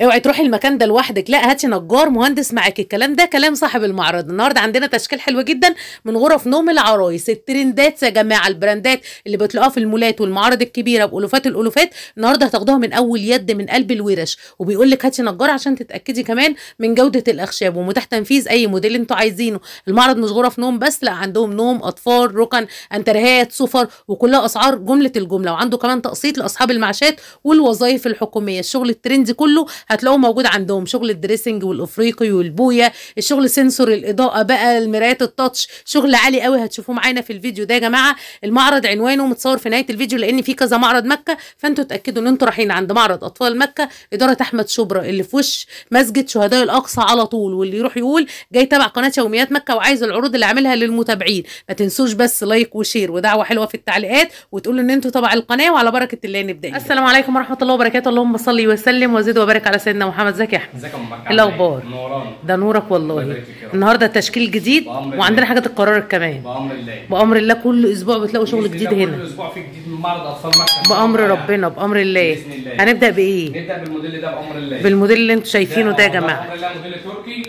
اوعي تروحي المكان ده لوحدك. لا هاتي نجار مهندس معاك. الكلام ده كلام صاحب المعرض. النهارده عندنا تشكيل حلو جدا من غرف نوم العرايس. الترندات يا جماعة البراندات اللي بتلاقوها في المولات والمعارض الكبيرة بألوفات الألوفات النهارده هتاخدوها من أول يد من قلب الورش. وبيقول لك هاتي نجار عشان تتأكدي كمان من جودة الأخشاب ومتاح تنفيذ أي موديل أنتوا عايزينه. المعرض مش غرف نوم بس لا عندهم نوم أطفال ركن انتريهات سفر وكلها أسعار جملة الجملة. وعنده كمان تقسيط لأصحاب المعاشات والوظائف الحكومية. الشغل ال trendي كله هتلاقوه موجود عندهم. شغل ال dressing والإفريقي والبويا الشغل sensor الإضاءة بقى المرايات ال touch. شغل عالي قوي هتشوفوه معانا في الفيديو ده يا جماعة. المعرض عنوانه متصور في نهاية الفيديو لأن في كذا معرض مكة فأنتوا اتاكدوا إن أنتوا رايحين عند معرض أطفال مكة. إدارة أحمد شبرا اللي في وش مسجد شهداء الأقصى على طول واللي يروح يقول جاي تبع قناة يوميات مكة وعايز العروض اللي عاملها للمتابعين. ما تنسوش بس like و share ودعوة حلوة في التعليقات وتقولوا إن أنتوا تبع القناة وعلى بركة الله نبدأ. السلام عليكم ورحمة الله وبركاته. اللهم صل وسلم وزد وبارك على سيدنا محمد. زكي أحمد؟ ازيك يا أم إيه الأخبار؟ نوران. ده نورك والله. النهارده تشكيل جديد وعندنا. حاجة تتكرر كمان. بأمر الله. بأمر الله كل أسبوع بتلاقوا شغل جديد هنا. كل أسبوع في جديد من معرض أطفال مكة. بأمر ربنا بأمر الله. الله. هنبدأ بإيه؟ نبدأ بالموديل ده بأمر الله. بالموديل اللي أنتوا شايفينه ده يا بامر جماعة. الله موديل تركي.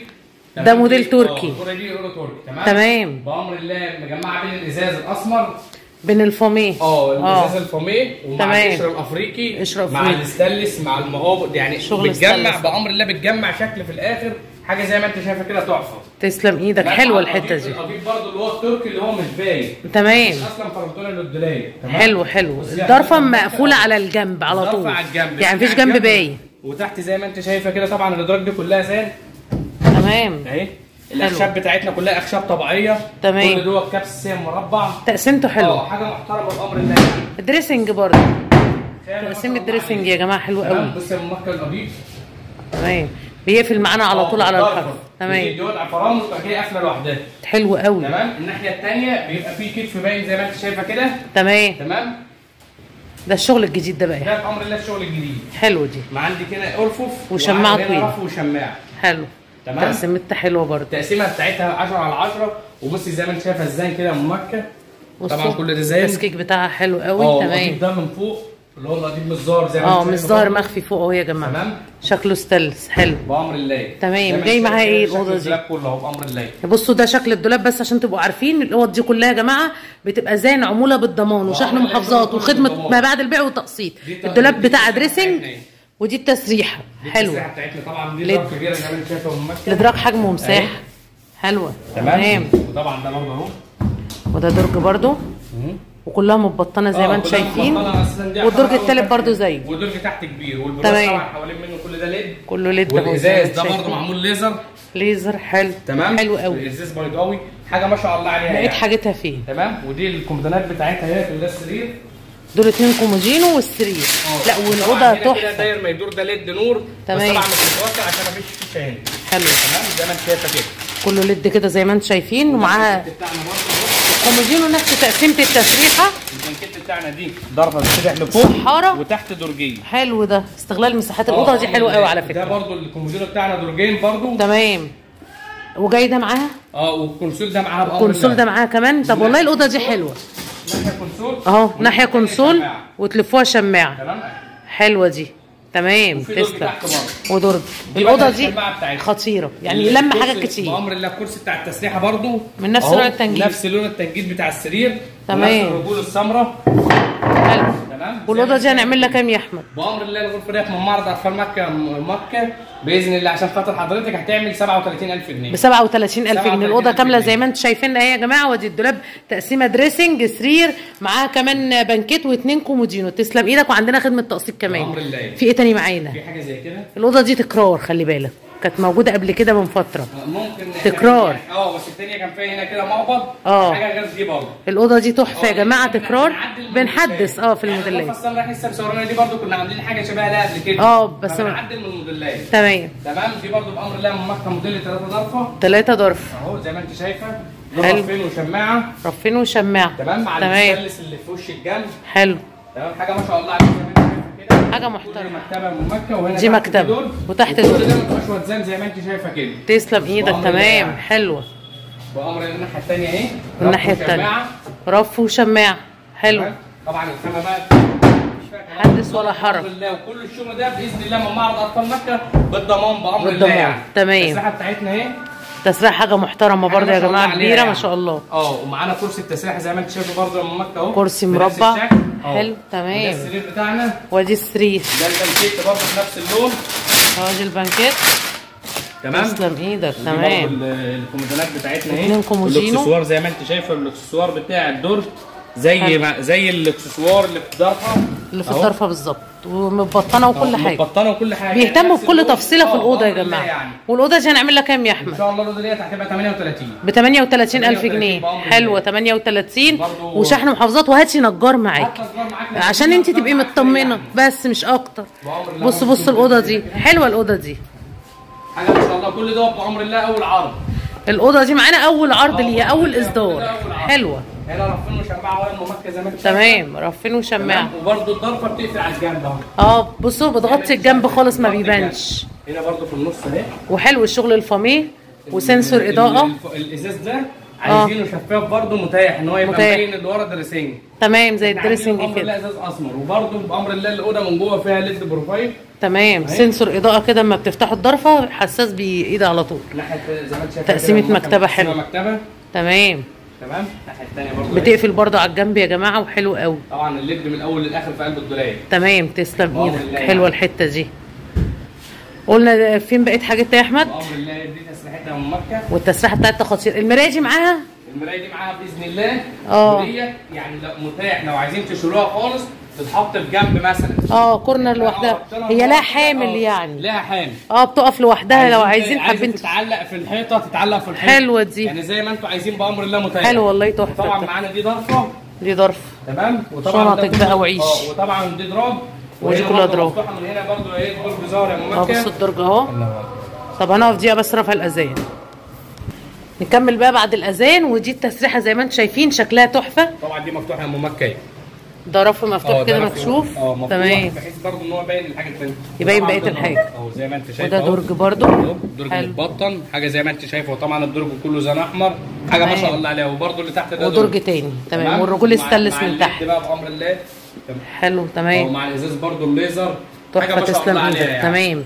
ده؟ موديل دي- تركي. الكوره دي أورو تركي تمام تمام. بأمر الله. مجمعة بين الإزاز الأسمر. بين الفوميه آه الازاز الفوميه ومع تمام. الأفريقي قشر مع. الستانلس مع المقابض يعني شغل بتجمع. بأمر الله بتجمع شكل في الآخر حاجة زي ما أنت شايفه كده تحفة. تسلم إيدك؟ حلوة الحتة دي. القضيب برضه اللي هو التركي اللي هو مش باين. تمام. أصلا فرمتون للدولاب تمام؟ حلو حلو. الضرفة عشان- مقفولة على الجنب على طول. على الجنب. يعني مفيش جنب. باين. وتحت زي ما أنت شايفه كده طبعا الإدراج دي كلها زان تمام. أهي. الأخشاب بتاعتنا كلها أخشاب طبيعية. تمام. كل دوت كبس سام مربع. تقسيمته آه حلوة حاجة محترمة بامر الله يعني الدريسنج برضه. تقسيم ال dressing. يا جماعة حلو قوي. بص يا ممكن القضيب تمام. بيقفل معانا على طول على الحرف. تمام. وضع فرامل وتبقى هي قافلة لوحدها. حلو قوي. تمام. الناحية الثانية بيبقى فيه كتف باين زي ما انت شايفه كده. تمام. تمام. ده الشغل الجديد ده بقى. ده بامر الله الشغل الجديد. حلو دي. ما عندي كده ارفف هنا طويلة. رف وشماعة. حلو. تمام. تقسيمتها حلوة برضه التقسيمه بتاعتها 10 على 10 وبصي زي ما انت شايفة الزان كده من مكة طبعا كل ده زين التسكيك بتاعها حلو قوي آه تمام ده من فوق اللي هو القضيب مزار زي ما آه انت مش شايفه ظاهر. مخفي فوق اهو يا جماعة تمام شكله ستانلس حلو بأمر الله تمام. زي ما جاي معاها إيه الأوضة دي؟ الدولاب كله اهو بأمر الله بصوا ده شكل الدولاب بس عشان تبقوا عارفين الأوض دي كلها يا جماعة بتبقى زين عموله بالضمان وشحن وعمولة محافظات. وخدمة ما بعد البيع ت- الدولاب بتاع دريسنج؟ ودي التسريحة. حلوة التسريحة بتاعتنا طبعا دي؟ ظرف كبيرة زي ما انت شايفه من مكه الادراج حجم ومساحه. حلوة. تمام؟ وطبعا ده برضه أهو. وده درج برضو وكلها متبطنة زي ما آه، أنتم شايفين. والدرج التالت برضو زيه. والدرج تحت كبير تمام. طبعا حوالين منه كل ده LED. كله LED ما والإزاز ده برضه. معمول ليزر. ليزر حلو. تمام؟ حلو قوي. الازاز بيضاوي حاجة ما شاء الله عليها لقيت يعني. حاجتها فين؟ تمام؟ ودي الكومبونات بتاعتها هي وده السرير. دول اتنين كومودينو والسرير آه. لا والأوضة هنا كده تحفة. داير ما يدور ده LED نور تمام. بس طبعا مش متوسع عشان ما فيش فيشه هنا حلو. تمام؟ زي ما انت شايفة كده. كله LED كده زي ما أنتم شايفين ومعاها. كومودينو نفس تقسيمة التسريحة. البنكت بتاعنا دي ضربة بتفتح لفوق صحارة. وتحت درجين. حلو ده. استغلال مساحات الأوضة دي حلوة قوي على ده فكره برضه الكومودينو بتاعنا درجين برضه. تمام. وجاي ده معاها؟ آه والكونسول ده معاها بامر الكونسول. ده معاها كمان؟ طب والله الأوضة دي حلوة. ناحيه كونسول اهو ناحية كونسول. وتلفوها شماعة تمام حلوة دي تمام تسلم. ودرج دي الأوضة دي. خطيرة يعني لما حاجات كتير بامر الله الكرسي بتاع التسريحة برضه من نفس لون التنجيد. نفس لون التنجيد بتاع السرير تمام. ونفس الرجول السمراء حلو تمام؟ والاوضه دي هنعمل لها كام يا أحمد. بامر الله الغرفه ديت من معرض اطفال مكة مكة. بإذن الله عشان خاطر حضرتك هتعمل 37000 جنيه. ب 37000 جنيه. الأوضة 37,000 كامله. زي ما أنتم شايفين. اهي يا جماعة؟ ودي الدولاب تقسيمة dressing سرير معاها كمان بنكيت واثنين كومودينو. تسلم إيدك وعندنا خدمة تقسيط كمان. بأمر الله. في إيه تاني معانا؟ في حاجة زي كده؟ الأوضة دي تكرار خلي بالك. كانت موجودة قبل كده من فترة. ممكن تكرار. آه بس الثانية كان فيها هنا كده مقبض. آه. حاجة غير دي برضه. الأوضة دي تحفة يا آه، جماعة إحنا تكرار. بنحدث آه في يعني الموديلات الغرفه السمراء لسه مصورنا دي برضه كنا عاملين حاجة شبه لها قبل كده. آه، بس بنعدل من الموديلات تمام. تمام؟ دي برضه بأمر الله من مكة موديل 3 ضرفه ثلاثة ضرف. أهو زي ما أنت شايفة. رفين وشماعة. رفين وشماعة. تمام؟ مع تمام. الستانلس اللي في وش الجنب. حلو. تمام؟ حاجة ما شاء الله عليها زي ما انت شايفه كده حاجة محترمة مكتبة وهنا دي دور. وتحت تبقاش وزان زي ما انت شايفة كده تسلم إيدك تمام. حلوة بأمر الناحية الثانية اهي الناحية رف الثانية. رف وشماعة حلو؟ طبعا الخامة بقى حدث ولا حرج. بأمر الله وكل الشغل ده بإذن الله من معرض أطفال مكة بالضمان بأمر الله. يعني تمام. التسريحه بتاعتنا اهي تسريح حاجة محترمة برضه يا ما جماعة كبيرة ما يعني. شاء الله. آه ومعانا كرسي التسريح زي ما أنت شايفه برضه من مكة أهو. كرسي مربع. آه. حلو، تمام. ده السرير بتاعنا. وادي السرير. ده البنكيت برضه بنفس اللون. وادي البنكيت. تمام. تسلم إيدك تمام. ال- الكومودينات بتاعتنا اهي كومودينو. الاكسسوار زي ما أنت شايفه الإكسسوار بتاع الدور. زي. ما زي الاكسسوار اللي في الضرفه اللي في أهو. الضرفه بالظبط. ومبطنه وكل حاجة. مبطنه وكل حاجة. بيهتموا بكل. تفصيلة في آه، الأوضة يا جماعة. يعني. والأوضة دي هنعمل لها كام يا إن احمد شاء الله الأوضة ديت هتبقى 38 ب 38000 38 جنيه. حلوة 38 برضو- وشحن محافظات وهاتي نجار معاك. عشان انت تبقي مطمنة. يعني. بس مش أكتر. بص بص الأوضة دي. حلوة الأوضة دي. حاجة ما شاء الله. كل ده بأمر الله. أول عرض. الأوضة دي معانا أول عرض آه، ليها أول إصدار. حلوة. هنا رفين وشماعه ولا ممكه زي ما أنت. تمام رفين وشماعه وبرده الضرفه بتقفل على الجنب أهو. آه بصوا بتغطي الجنب خالص ما بيبانش. هنا برده في النص أهي. وحلو الشغل الفاميه و sensor إضاءة. ال- الإزاز ده عايزينه شفاف برده متاح إن هو يبقى. مبين اللي ورا dressing تمام زي عايزين ال dressing كده. إزاز أسمر. وبرده بأمر الله الأوضة من جوه فيها LED profile تمام sensor إضاءة كده اما بتفتحوا الضرفة حساس بإيد على طول. ناحية زي ما أنت شايف مكتبة مكتبة حلوة. مكتبة. تمام. تمام؟ الناحية الثانية برده بتقفل برضو على الجنب يا جماعة وحلو قوي. طبعا ال LED من الأول للآخر في قلب الدولاب. تمام تسلم إيدك حلوة يعني. الحتة دي. قلنا فين بقيت حاجتها يا أحمد؟ بأمر الله دي تسريحتها من مكة. والتسريحة بتاعت تخاطير المراية دي معاها؟ المراية دي معاها بإذن الله. آه. يعني متاح. لو عايزين تشيلوها خالص تتحط في جنب مثلا. آه كورنر لوحدها. آه، هي لها حامل آه، يعني. لها حامل. آه بتقف لوحدها لو عايزين حابين تتعلق في الحيطة تتعلق في الحيطة. حلوة دي. يعني زي ما أنتوا عايزين بأمر الله متاح. حلو والله تحفة طبعا معانا دي ضرفه دي ضرف. تمام؟ وطبعا شنطك بقى؟ وعيش. آه وطبعا دي دراب ودي كلها برضه دراب. مفتوحة من هنا برضه إيه درج زهر يا ام آه بصوا الدرج أهو. طب هنقف دقيقة بس رفع الأذان. نكمل بقى بعد الأذان ودي التسريحة زي ما أنتم شايفين شكلها تحفة. طبعا دي مفتوحة يا أم مكة. ده رف مفتوح آه، كده مكشوف. آه مفتوح. تمام. بحيث برضه إن هو يبين الحاجة الثانية يبين طبعاً درج. الحاجة. اهو زي ما انت شايف وده. درج برضو اهو درج. متبطن. حاجة زي ما انت شايفه وطبعا الدرج كله زان احمر حاجة ما. شاء الله عليها. وبرضه اللي تحت ده ودرج تاني. تمام. والرجول مع- استلس من تحت. بقى بأمر الله. حلو تمام. ومع الإزاز برضه الليزر. تحفة تسلم إيدك يعني. تمام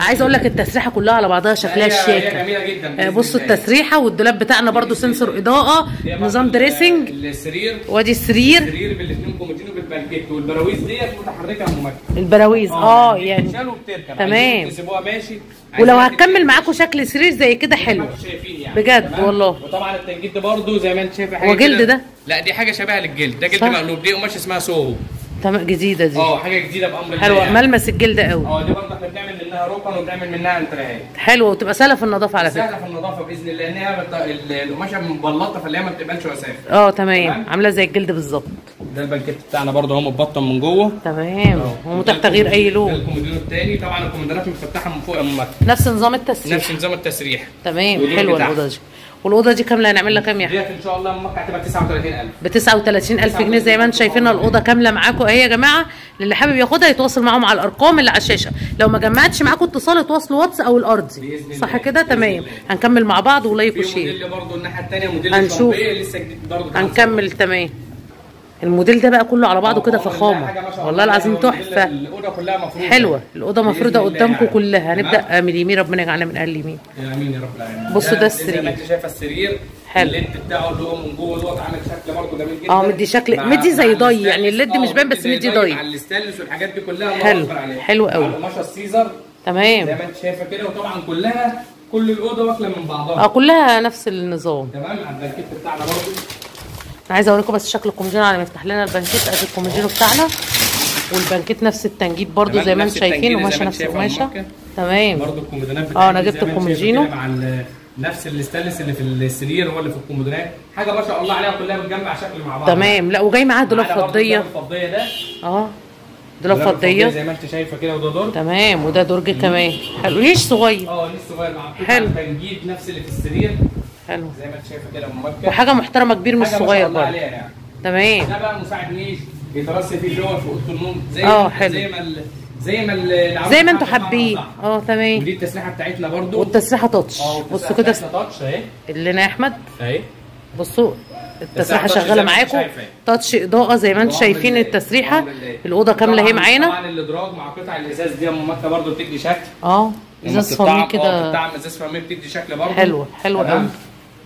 عايزه أقول لك التسريحة كلها على بعضها شكلها شياكه جميلة جدا آه، بصوا الله. التسريحة والدولاب بتاعنا برضو sensor إضاءة نظام dressing السرير وادي السرير السرير بالاثنين كومودينو بالبنكيت والبراويز ديت متحركة مكة البراويز آه يعني بتتشال وبتركب تمام. تسيبوها ماشي ولو تتشال. معاكم شكل سرير زي كده حلو يعني بجد تمام؟ والله. وطبعا التنجيد ده برضه زي ما أنت شايف حاجة هو جلد كده- ده؟ لا دي حاجة شبيهه للجلد ده جلد. مقلوب دي قماش اسمها سوهو تمام جديدة دي. آه حاجة جديدة بأمر الله حلوة. يعني. ملمس الجلد قوي. آه دي برضه إحنا بنعمل منها ركن وبنعمل منها انتريهات حلوة وتبقى سهلة في النظافة على فكرة. سهلة في النظافة بإذن الله. ال- القماشه مبلطة فاللي هي ما بتقبلش وساخة. آه تمام. عاملة زي الجلد بالظبط. ده البنكيت بتاعنا برضه اهو متبطن من جوه. تمام. ومتاح تغيير أي لون. الكومودينو الثاني طبعا الكومودينات مفتحة من فوق يا. نفس نظام التسريح. نفس نظام التسريح. تمام. حلوة. الأوضة دي. والأوضة دي كاملة هنعمل لها كام يا احمد ديت إن شاء الله ام مكة هتبقى 39000 ب 39000 جنيه زي ما أنتم شايفينها الأوضة كاملة معاكم. اهي يا جماعة؟ اللي حابب ياخدها يتواصل معاهم على الأرقام اللي على الشاشة. لو ما جمعتش معاكم اتصال اتواصلوا واتس أو الارضي. صح كده؟ تمام. هنكمل مع بعض و like و share موديل برضه الناحية الثانية موديل هنشوف. لسه جديد برضه. هنكمل. تمام. الموديل ده بقى كله على بعضه كده فخامة. والله العظيم تحفة. الأوضة كلها مفروضة. حلوة. الأوضة مفروده قدامكم يعني. كلها؟ هنبدأ من اليمين ربنا يجعلنا من أهل اليمين أمين يا رب العالمين. بصوا ده زي السرير. أنت شايفة السرير حلو. ال LED بتاعه اللي هو من جوه دوت عامل شكل برضه جميل جدا. آه، مدي شكل- مدي زي ضي،. يعني ال LED آه، مش باين بس زي مدي ضي. مع الستانلس والحاجات دي كلها الله حلو. حلو قوي. مع القماشة السيزر. زي تمام ما أنت شايفة كده وطبعا كلها كل الأوضة واكلة من بعضها. آه كلها نفس النظام. تمام. على البنكيت بتاعنا برضه. أنا عايزة أوريكم بس شكل الكومودينو على ما يفتح لنا البنكيت أدي الكومودينو بتاعنا. والبنكيت نفس التنجيد برضو تمام، زي ما أنتم شايفين ما نفس القماشه. تمام. برضه الكومودينات آه، أنا جبت زي ما انت شايفة الكومودينو. كده مع ال- نفس الاستانلس اللي في السرير هو اللي في الكومودينات حاجة ما شاء الله عليها كلها متجمع شكل مع بعض. تمام. لا وجاي معاه دولاب فضية. الفضيه ده. آه دولاب فضية زي ما انت شايفة كده وده دور تمام وده درج كمان. حلو ليش صغير؟ آه لسه صغير؟ مع حلو. تنجيد نفس اللي في السرير. حلو زي ما انت شايفه كده ممكن وحاجه محترمه كبير مش صغير برضه يعني تمام ده بقى مساعد نيش بيترص فيه اللي هو في اوضه النوم زي آه، حلو. زي ما ال- زي ما زي ما أنتوا حابين. آه تمام ودي التسريحه بتاعتنا برضو والتسريحه تاتش آه بصوا كده تاتش اهي اللي يا احمد اهي بصوا التسريحه شغاله معاكم. تاتش اضاءه زي ما أنتم شايفين. التسريحه. الاوضه كامله اهي معانا طبعا الادراج مع قطع الازاز دي ام مكه برضه بتدي شكل آه ازاز بتطعم- فامي آه كده بتطعم ازاز فامي بتدي شكل برضه حلوة، حلوة تمام؟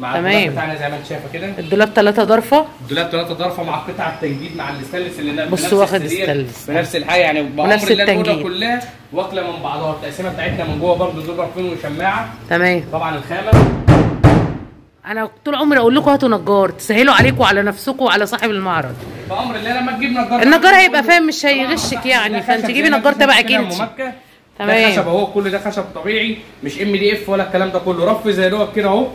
مع تمام. الدولاب بتاعنا زي ما انت شايفة كده. الدولاب ثلاثة ضرفة. الدولاب ثلاثة ضرفة مع قطع التجديد مع الستانلس اللي بص بنفس واخد ستانلس. بنفس الحاجة يعني الاوضه التنجيد. كلها واكلة من بعضها. التقسيمة بتاعتنا من جوه برضه دول رافين وشماعة. تمام. طبعا الخامة. أنا طول عمري أقول لكم هاتوا نجار. تسهلوا عليكم وعلى نفسكم وعلى صاحب المعرض. بأمر الله لما تجيب نجار النجار هيبقى فاهم مش هيغشك يعني. فأنت جيبي نجار تبعك انت. تمام. ده خشب أهو كل ده خشب طبيعي. مش MDF ولا الكلام ده كله. رف زي دوت كده أهو.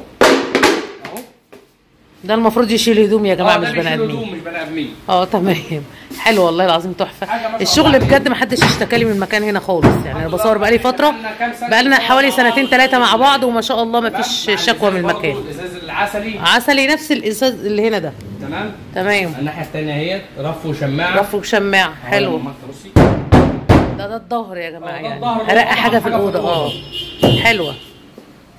ده المفروض يشيل هدوم يا جماعة آه مش بني آدمين. آه تمام. حلو والله العظيم تحفة. الشغل بجد ما حدش اشتكى لي من المكان هنا خالص. يعني أنا بصور. بقالي فترة بقالنا حوالي سنتين. ثلاثة مع بعض وما شاء الله ما؟ فيش مع شكوى من المكان. الإزاز العسلي. عسلي نفس الإزاز اللي هنا ده. تمام. تمام. الناحية الثانية اهي رف وشماعة. رف وشماع أهو حلو. ده ده الظهر يا جماعة ده يعني. ارقى حاجة في الأوضة. آه. حلوة.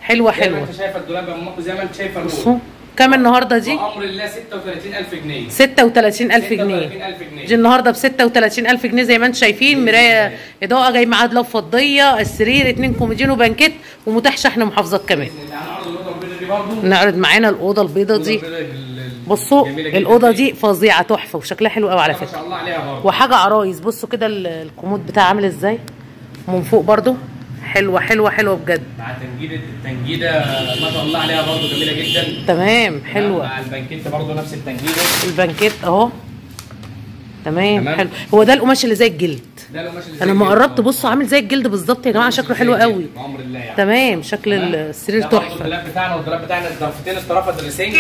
حلوة زي ما حلوة. أنت شايفة الدولاب زي ما أنت شايفة. كام النهارده دي؟ بامر الله 36000 جنيه. 36000 جنيه. 36000 جنيه. دي النهارده ب 36000 جنيه زي ما أنتم شايفين مراية إضاءة جاي معاها دولاب فضية السرير اتنين كوميدين وبنكت ومتاح شحن محافظات كمان. دي برضه نعرض معانا الأوضة دي. البيضاء ال- ال- بصوا الأوضة دي فظيعة تحفة وشكلها حلو قوي على ما فكرة. شاء الله عليها برضه وحاجة عرايس بصوا كده ال- الكومود بتاعها عامل إزاي؟ من فوق برضو. حلوة حلوة حلوة بجد. مع تنجيدة التنجيدة ما شاء الله عليها برضه جميلة جدا. تمام حلوة. مع البنكيت برضه نفس التنجيدة. البنكيت أهو. تمام تمام. حلو. هو ده القماش اللي زي الجلد؟ ده لو ماشي أنا لما قربت بصوا عامل زي الجلد بالظبط يا جماعة شكله حلو قوي. بأمر الله يعني. تمام شكل؟ السرير تحفة. الدولاب بتاعنا والدولاب بتاعنا الضرفتين الطرافة دريسين.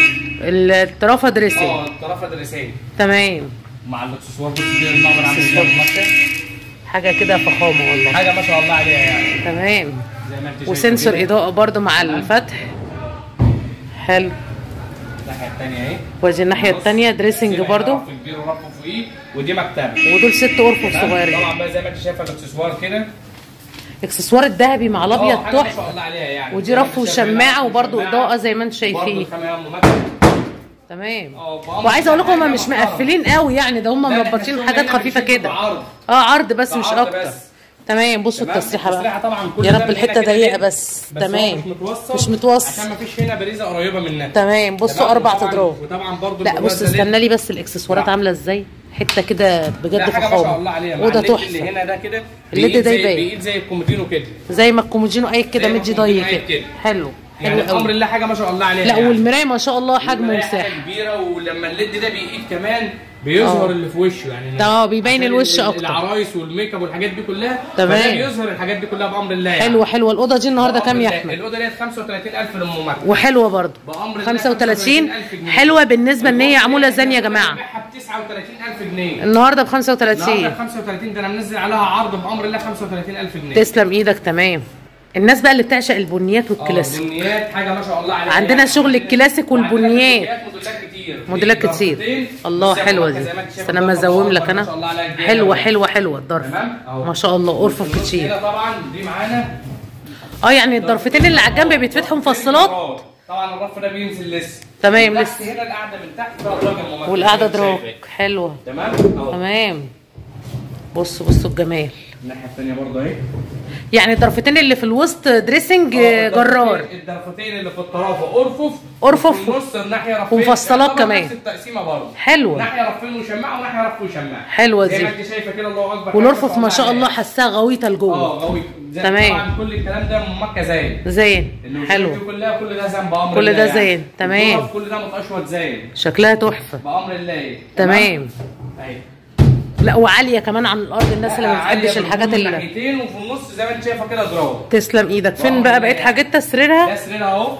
الطرافة دريسين. آه الطرافة دريسين. تمام. مع الأكسسوار بص كده المعمر عامل إزاي. حاجة كده فخامة والله. حاجة ما شاء الله عليها يعني. تمام. انت و sensor. إضاءة برضو مع الفتح. حلو. اهي. وادي الناحية التانية dressing كبير فوقيه ودي مكتبة. ودول ست ارفف؟ صغيرين. طبعا بقى زي ما انت شايفة الإكسسوار كده. إكسسوار الذهبي مع الأبيض آه، حاجة ما شاء تحفه الله عليها يعني. ودي رف انت وشماعة وشماعة. إضاءة زي ما أنتم برضه شايفين الخامة يا ام مكة. تمام آه، وعايزه أقول لكم هم مش محترم. مقفلين قوي يعني ده هم مربطين حاجات خفيفة كده. آه عرض بس مش أكتر بس. تمام بصوا؟ التسريحه بقى طبعا كل يا رب الحتة ضيقة؟ بس بس تمام مش متوسط مش متوسط عشان ما فيش هنا باريزه قريبة منها تمام بصوا؟ أربع اضراب وطبعا برضه لا بص؟ استنى لي بس الإكسسوارات. عاملة إزاي حتة كده بجد ده حاجة ما شاء الله فخامه أوضة ال LED اللي تحفة هنا ده كده ال LED بإيد ده. بايد زي الكومودينو كده زي ما الكومودينو قايل كده مدي الكومودينو ضيق كده. حلو يعني قوي الله حاجة ما شاء الله عليها لا يعني. والمراية ما شاء الله حجم ومساحه كبيرة ولما ال LED ده بيقيد كمان بيظهر آه. اللي في وشه يعني آه بيبين الوش ال- أكتر. العرايس وال make up والحاجات دي كلها تمام. بيظهر الحاجات دي كلها بأمر الله يعني. حلوة حلوة الأوضة دي النهارده كام يا. أحمد الأوضة ديت 35000 لام مكه وحلوة برضو بأمر الله 35 35,000 جنيه. حلوة بالنسبة إن هي عموله زان يا جماعة بنبيعها ب 39000 جنيه النهارده ب النهارده 35 ب 35 ده أنا منزل عليها عرض بأمر الله 35000 جنيه تسلم إيدك تمام الناس بقى اللي بتعشق البنيات آه والكلاسيك بنيات حاجة ما شاء الله عليها. عندنا. شغل الكلاسيك والبنيات. موديلات كتير. موديلات كتير. الله ما حلوة دي. ما استنى الضربة ازوم لك ما أنا حلوة. حلوة حلوة. أهو. ما شاء الله ارفف والنص كتير. طبعا دي معانا. آه يعني الضرفتين اللي على الجنب بيتفتحوا مفصلات؟ آه. طبعا الرف ده بينزل لسه. تمام، لسه. هنا القعدة من تحت والقعدة ما شايف. حلوة. تمام؟ تمام. بصوا بصوا الجمال. الناحية الثانية برضه أهي. يعني الضرفتين اللي في الوسط دريسنج آه، جرار. الضرفتين- الضرفتين اللي في الطرافه أرفف. وفي النص الناحية رفين. ومفصلات كمان. نفس التقسيمة برضه. حلوة. ناحية رفين وشماعة وناحية رف وشماعة. حلوة زي دي. ما انت شايفة كده الله أكبر والأرفف ما شاء الله عليها. حساها غويطة لجوه. آه زي تمام. طبعا كل الكلام ده مكة زين زين حلو. كلها كل ده زين بأمر كل ده يعني. زين، تمام. كل ده متقشوط زين شكلها تحفة. بأمر الله. تمام. اهي لا وعالية كمان عن الأرض الناس اللي ما بتحبش الحاجات اللي ناحيتين وفي النص زي ما انت شايفة كده دراج تسلم إيدك. فين بأمر بقى؟ الله بقيت يعني. حاجتها سريرها ده سرير اهو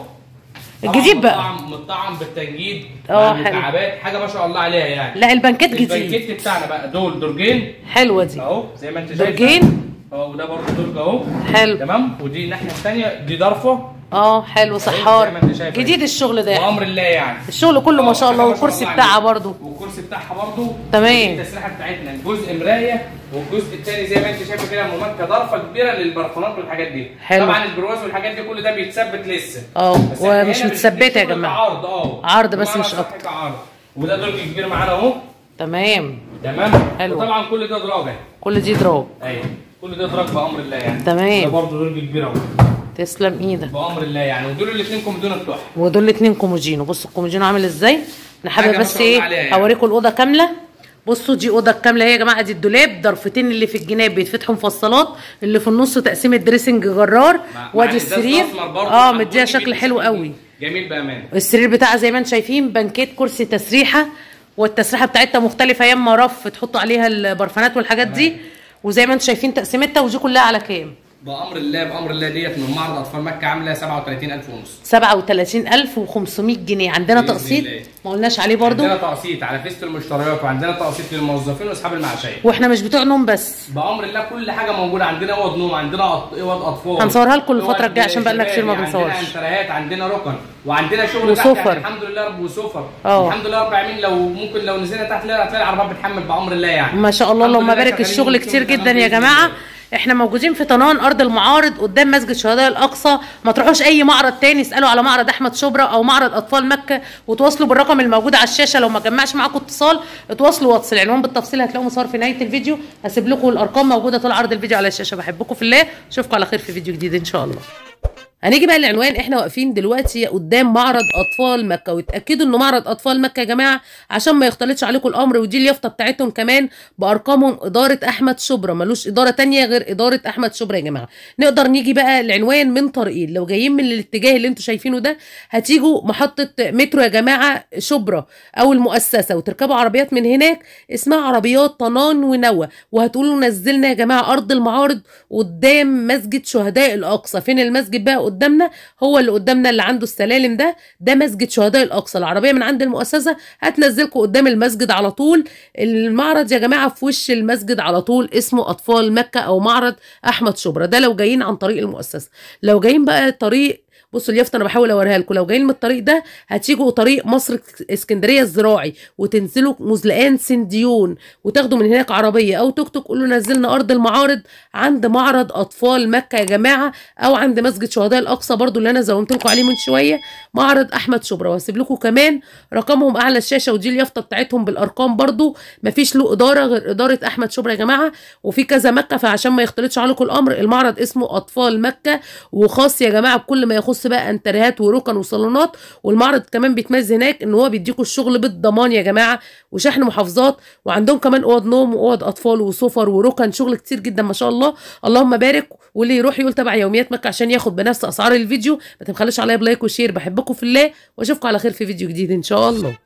الجديد بقى. مطعم مطعم بالتنجيد آه،. المكعبات حاجة ما شاء الله عليها يعني. لا البنكات جديد البنكيت بتاعنا بقى دول درجين. حلوة دي. اهو زي ما انت شايف درجين؟ آه وده برضه درج اهو. حلو. تمام؟ ودي الناحية الثانية دي ضرفه آه حلو سحار. شايف جديد الشغل ده. بامر الله يعني. الشغل كله ما شاء الله حاجة والكرسي الله بتاعها. برضو والكرسي بتاعها برضو تمام. التسريحه بتاعتنا. جزء مراية والجزء الثاني زي ما انت شايفة كده ام مكه ضرفه كبيرة للبرفانات والحاجات دي. حلو. طبعا البرواز والحاجات دي كل ده بيتثبت لسه. آه ومش متثبتة يا جماعة. عرض آه. عرض بس مش. كعرض وده درج كبير معانا أهو. تمام. تمام؟ حلو. وطبعا كل ده دراج كل دي دروب أيوه. كل ده دراج بأمر الله يعني. تمام. ده برضه درج كبير أهو. تسلم إيدك. بأمر الله يعني. ودول الاثنين كومودين بتوعهم ودول الاتنين كوموجينو بصوا الكوموجينو عامل إزاي؟ أنا حابه بس إيه يعني. اوريكم الأوضة كاملة. بصوا دي أوضة كاملة. هي يا جماعة؟ دي الدولاب. ضرفتين اللي في الجناب بيتفتحوا مفصلات. اللي في النص تقسيمه dressing جرار. وادي السرير. آه مديها شكل حلو قوي. جميل بامانه السرير بتاعها زي ما أنتم شايفين بنكيت كرسي تسريحة. والتسريحة بتاعتها مختلفة. يا إما رف تحطوا عليها البرفانات والحاجات دي. وزي ما أنتم شايفين تقسيمتها ودي كلها على كام؟ بأمر الله بأمر الله ديت من معرض أطفال مكة عاملة 37000 ونص. 37500 جنيه. عندنا تقسيط. ما قلناش عليه برضو؟ عندنا تقسيط على فيزة المشتريات وعندنا تقسيط للموظفين وأصحاب المعاشيه وإحنا مش بتوع نوم بس. بأمر الله كل حاجة موجودة. عندنا أوض نوم عندنا أوض أطفال. هنصورها لكم الفترة أوض الجاية عشان بقالنا كتير ما عندنا بنصورش. انتريهات عندنا ركن وعندنا شغل تحت. وسفر. يعني الحمد لله رب وسفر آه. الحمد لله رب العالمين. لو ممكن لو نزلنا تحت لا هتلاقي العربيات بتحمل بأمر الله يعني. ما شاء الله اللهم لله بارك الشغل كتير جدا يا جماعة. إحنا موجودين في طنان أرض المعارض قدام مسجد شهداء الأقصى. ما تروحوش أي معرض تاني اسألوا على معرض أحمد شبرا أو معرض أطفال مكة وتواصلوا بالرقم الموجود على الشاشة. لو ما جمعش معاكم اتصال اتواصلوا واتس العنوان بالتفصيل هتلاقوه مصور في نهاية الفيديو. هسيب لكم الأرقام موجودة طول عرض الفيديو على الشاشة. بحبكم في الله. أشوفكم على خير في فيديو جديد إن شاء الله. هنيجي بقى للعنوان. إحنا واقفين دلوقتي قدام معرض أطفال مكة واتأكدوا انه معرض أطفال مكة يا جماعة عشان ما يختلطش عليكم الأمر ودي اليافطة بتاعتهم كمان بأرقامهم إدارة أحمد شبرا. ملوش إدارة تانية غير إدارة أحمد شبرا يا جماعة. نقدر نيجي بقى العنوان من طريقين لو جايين من الاتجاه اللي أنتوا شايفينه ده هتيجوا محطة مترو يا جماعة شبرا أو المؤسسة وتركبوا عربيات من هناك اسمها عربيات طنان ونوى. وهتقولوا نزلنا يا جماعة أرض المعارض قدام مسجد شهداء الأقصى. فين المسجد بقى؟ قدامنا هو اللي قدامنا اللي عنده السلالم ده ده مسجد شهداء الأقصى. العربية من عند المؤسسة هتنزلكم قدام المسجد على طول. المعرض يا جماعة في وش المسجد على طول اسمه أطفال مكة أو معرض أحمد شبرا. ده لو جايين عن طريق المؤسسة. لو جايين بقى طريق بصوا اليافطة أنا بحاول أوريها لكم. لو جايين من الطريق ده هتيجوا طريق مصر اسكندرية الزراعي وتنزلوا مزلقان سنديون وتاخدوا من هناك عربية أو توك توك قولوا نزلنا أرض المعارض عند معرض أطفال مكة يا جماعة أو عند مسجد شهداء الأقصى برضو اللي أنا زومت لكم عليه من شوية معرض أحمد شبرا. وهسيب لكم كمان رقمهم أعلى الشاشة ودي اليافطة بتاعتهم بالأرقام برضو. مفيش له إدارة غير إدارة أحمد شبرا يا جماعة. وفي كذا مكة فعشان ما يختلطش عليكم الأمر المعرض اسمه أطفال مكة. وخاص يا جماعة بكل ما يخص بقى انتريهات وركن وصالونات والمعرض كمان بيتميز هناك إن هو بيديكوا الشغل بالضمان يا جماعة وشحن محافظات وعندهم كمان أوض نوم وأوض أطفال وسفر وركن شغل كتير جدا ما شاء الله. اللهم بارك واللي يروح يقول تبع يوميات مكة عشان ياخد بنفس أسعار الفيديو. ما تبخلوش عليا ب like و share بحبكم في الله وأشوفكم على خير في فيديو جديد إن شاء الله.